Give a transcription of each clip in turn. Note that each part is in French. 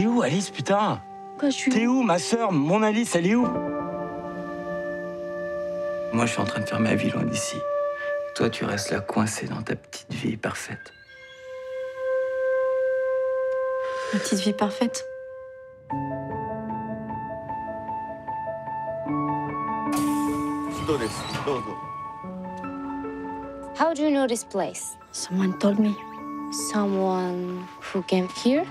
T'es où, Alice, putain Quoi, je suis. T'es où, ma sœur Mon Alice, elle est où Moi, je suis en train de faire ma vie loin d'ici. Toi, tu restes là coincé dans ta petite vie parfaite. Ma petite vie parfaite. How do you know this place? Someone told me. Someone who came here?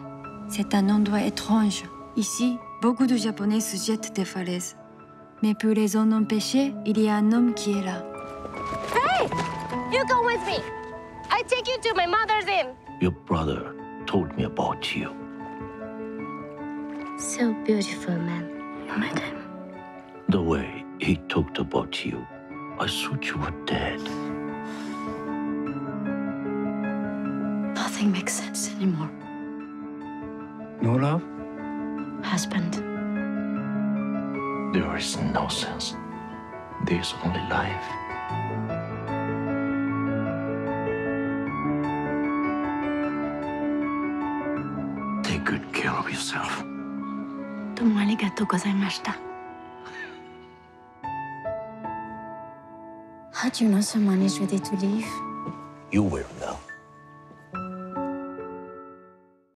C'est un endroit étrange. Ici, beaucoup de Japonais se jettent des falaises. Mais pour les en empêcher, il y a un homme qui est là. You go with me. I take you to my mother's inn. Your brother told me about you. So beautiful, man. You met him. The way he talked about you, I thought you were dead. Nothing makes sense anymore. No love? Husband. There is no sense. There is only life. Take good care of yourself. How do you know someone is ready to leave? You will know.